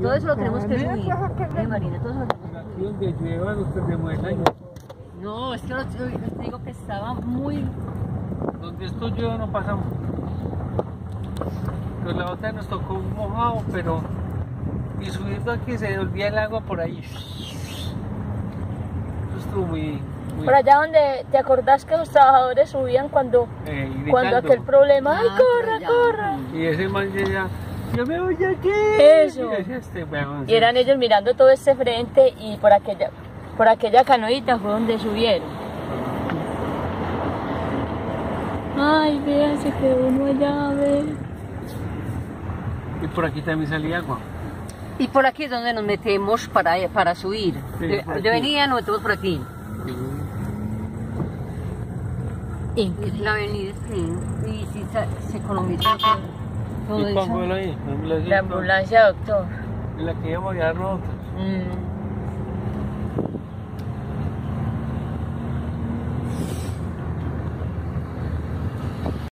Todo eso lo tenemos que subir. Eh, Marina, todo eso lo tenemos Aquí donde llueva nos perdemos el año. No, es que lo- yo te digo que estaba muy... Donde esto llueva no pasamos. Pues la otra nos tocó un mojado, pero... Y subiendo aquí se volvía el agua por ahí. Eso estuvo muy... muy Por allá donde te acordás que los trabajadores subían cuando, eh, cuando aquel problema, ¡ay, Ah, corra, corra! Y ese man ya, yo me voy aquí. Eso. Y este Y eran ellos mirando todo este frente y por aquella, por aquella canoita fue donde subieron. Ay, vean, se quedó uno allá, ve. Y por aquí también salía agua. Y por aquí es donde nos metemos para, para subir. Sí, de, por aquí. de venida nos metemos por aquí. Increíble. La avenida, sí. Y sí, se, se economiza ¿Y la ambulancia, La ambulancia, doctor. La que íbamos a llevar nosotros. Mm.